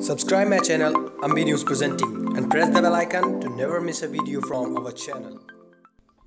Subscribe my channel Ambi News Presenting and press the bell icon to never miss a video from our channel.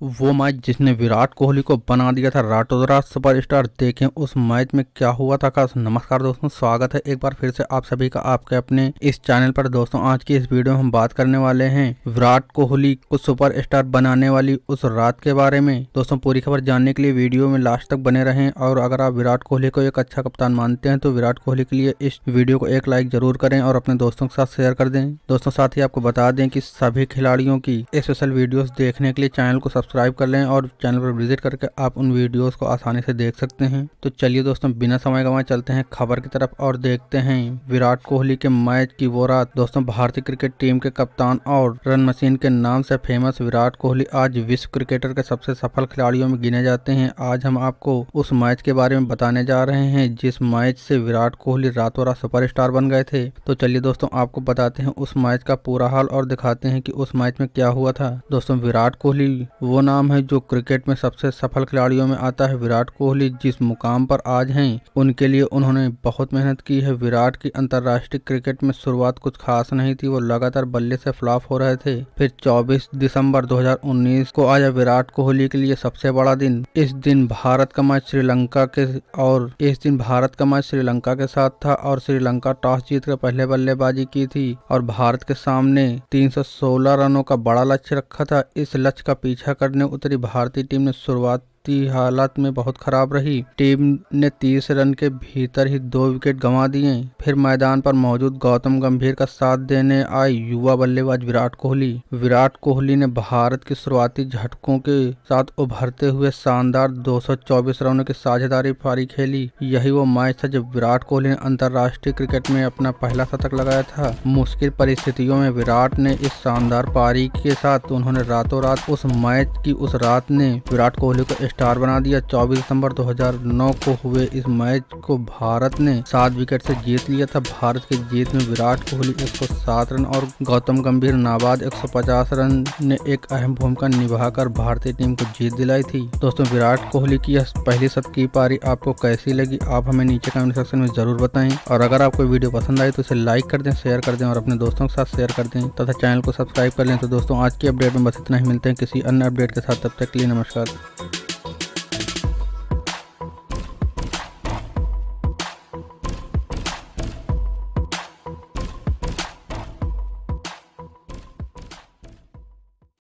वो match जिसने विराट कोहली को बना दिया था रातों रात सुपरस्टार देखें उस मैच में क्या हुआ था। खास नमस्कार दोस्तों, स्वागत है एक बार फिर से आप सभी का आपके अपने इस चैनल पर। दोस्तों, आज की इस वीडियो में हम बात करने वाले हैं विराट कोहली को सुपरस्टार बनाने वाली उस रात के बारे में। दोस्तों, पूरी खबर जानने के लिए वीडियो में लास्ट तक बने रहें और अगर आप विराट कोहली को एक अच्छा कप्तान मानते हैं तो विराट कोहली के लिए इस वीडियो को एक लाइक ज़रूर करें और अपने दोस्तों के साथ शेयर कर दें। दोस्तों, साथ ही आपको बता दें की सभी खिलाड़ियों की स्पेशल वीडियो देखने के लिए चैनल को सब्सक्राइब कर लें और चैनल पर विज़िट करके आप उन वीडियोस को आसानी से देख सकते हैं। तो चलिए दोस्तों, बिना समय गंवाए चलते हैं खबर की तरफ़ और देखते हैं। विराट कोहली के मैच की वो रात, दोस्तों, भारतीय क्रिकेट टीम के कप्तान और रन मशीन के नाम से फ़ेमस विराट कोहली आज विश्व क्रिकेटर के सबसे सफल खिलाड़ियों में गिने जाते हैं। आज हम आपको उस मैच के बारे में बताने जा रहे हैं, जिस मैच से विराट कोहली रातों रात सुपरस्टार बन गए थे। तो चलिए दोस्तों, आपको बताते हैं उस मैच का पूरा हाल और दिखाते हैं कि उस मैच में क्या हुआ था। दोस्तों, विराट कोहली वो नाम है जो क्रिकेट में सबसे सफल खिलाड़ियों में आता है विराट कोहली, जिस मुकाम पर आज हैं। उनके लिए उन्होंने बहुत मेहनत की है। विराट की अंतर्राष्ट्रीय क्रिकेट में शुरुआत कुछ खास नहीं थी, वो लगातार बल्ले से फ्लॉप हो रहे थे। फिर 24 दिसंबर 2019 को आया विराट कोहली के लिए सबसे बड़ा दिन। इस दिन भारत का मैच श्रीलंका के और इस दिन भारत का मैच श्रीलंका के साथ था और श्रीलंका टॉस जीतकर पहले बल्लेबाजी की थी और भारत के सामने 316 रनों का बड़ा लक्ष्य रखा था। इस लक्ष्य का पीछा करने उतरी भारतीय टीम ने शुरुआत की हालत में बहुत खराब रही। टीम ने तीस रन के भीतर ही दो विकेट गंवा दिए। फिर मैदान पर मौजूद गौतम गंभीर का साथ देने आए युवा बल्लेबाज विराट कोहली। विराट कोहली ने भारत के शुरुआती झटकों के साथ उभरते हुए शानदार 224 रनों की साझेदारी पारी खेली। यही वो मैच था जब विराट कोहली ने अंतर्राष्ट्रीय क्रिकेट में अपना पहला शतक लगाया था। मुश्किल परिस्थितियों में विराट ने इस शानदार पारी के साथ उन्होंने रातों रात उस मैच की, उस रात ने विराट कोहली को स्टार बना दिया। 24 दिसंबर 2009 को हुए इस मैच को भारत ने सात विकेट से जीत लिया था। भारत के जीत में विराट कोहली 107 रन और गौतम गंभीर नाबाद 150 रन ने एक अहम भूमिका निभाकर भारतीय टीम को जीत दिलाई थी। दोस्तों, विराट कोहली की यह पहली शत की पारी आपको कैसी लगी, आप हमें नीचे कमेंट सेक्शन में ज़रूर बताएँ। और अगर आपको वीडियो पसंद आई तो इसे लाइक कर दें शेयर कर दें और अपने दोस्तों के साथ शेयर कर दें तथा चैनल को सब्सक्राइब कर लें। तो दोस्तों, आज की अपडेट में बस इतना ही। मिलते हैं किसी अन्य अपडेट के साथ। तब तक के लिए नमस्कार।